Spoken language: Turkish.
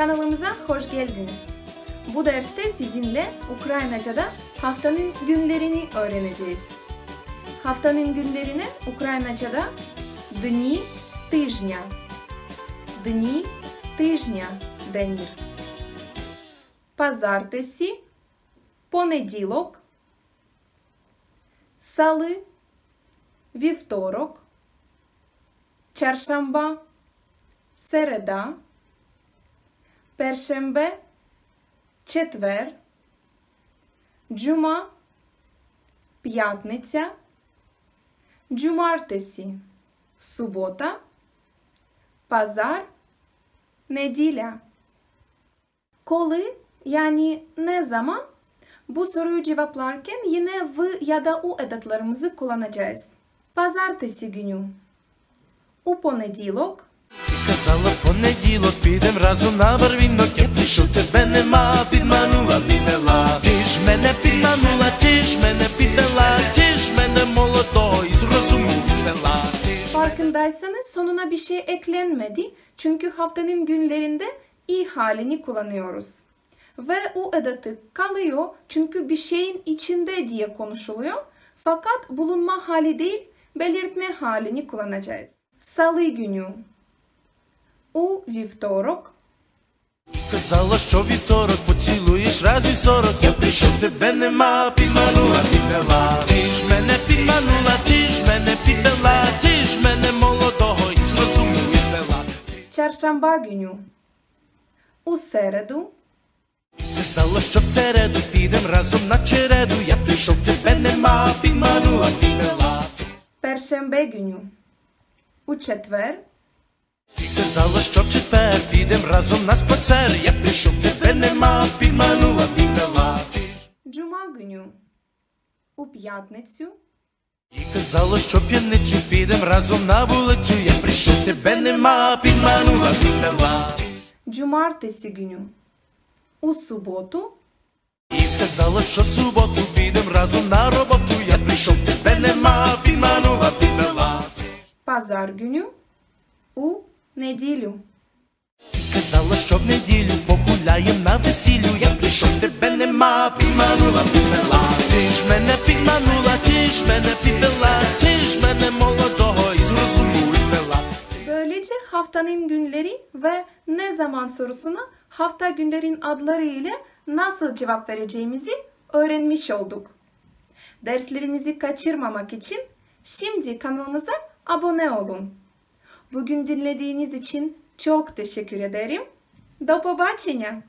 Kanalımıza hoş geldiniz. Bu derste sizinle Ukraynaca'da haftanın günlerini öğreneceğiz. Haftanın günlerine Ukraynaca'da dni тижня. Дні тижня денір. Пазартесі, понеділок, сали, вівторок, чаршамба, середа, першембе, четвер, джума, п'ятниця, джумартесі, субота, pazar, неділя. Коли yani ne zaman bu soruyu cevaplarken yine v ya da u edatlarımızı kullanacağız. Pazartesi günü. У понеділок, Ти казала понеділок, підем разом на барвінок. Я прийшов, тебе нема, підманула, підвела. Ти ж мене підманула, ти ж мене підвела, ти ж мене молодого із розуму звела. Ти ж farkındaysanız sonuna bir şey eklenmedi. Çünkü haftanın günlerinde i halini kullanıyoruz. Ve u edatı kalıyor çünkü bir şeyin içinde diye konuşuluyor. Fakat bulunma hali değil, belirtme halini kullanacağız. Salı günü. У вівторок, казала, що вівторок поцілуєш раз і сорок. Я прийшов, тебе нема, підманула, підвела. Ти ж мене підманула, ти ж мене підвела, ти ж мене молодого із розуму звела. çarşamba günü. У середу, Казала, що в середу підем разом на череду. Я прийшов, тебе нема, підманула, підвела. günü. У четвер, Ти казала, що в четвер підем разом на спацер. Я прийшов, тебе нема, підманула. Ти ж. У п'ятницю, І казала, що п'яницю підем разом на вулицю. Я прийшов, тебе нема, підманула, підвела. Ти ж cumartesi günü. У суботу, І сказала, що суботу підем разом на роботу. Я прийшов, тебе нема, підманула, підвела. Pazar. У неділю. Казала, що в неділю погуляєм на весіллю. Я прийшов, тебе нема, підманула, підвела. Ти ж мене підманула, ти ж мене підвела, ти ж мене молодого із розуму звела. Böylece haftanın günleri ve ne zaman sorusuna hafta günlerin adları ile nasıl cevap vereceğimizi öğrenmiş olduk. Derslerimizi kaçırmamak için şimdi kanalımıza abone olun. Bugün dinlediğiniz için çok teşekkür ederim. До побачення!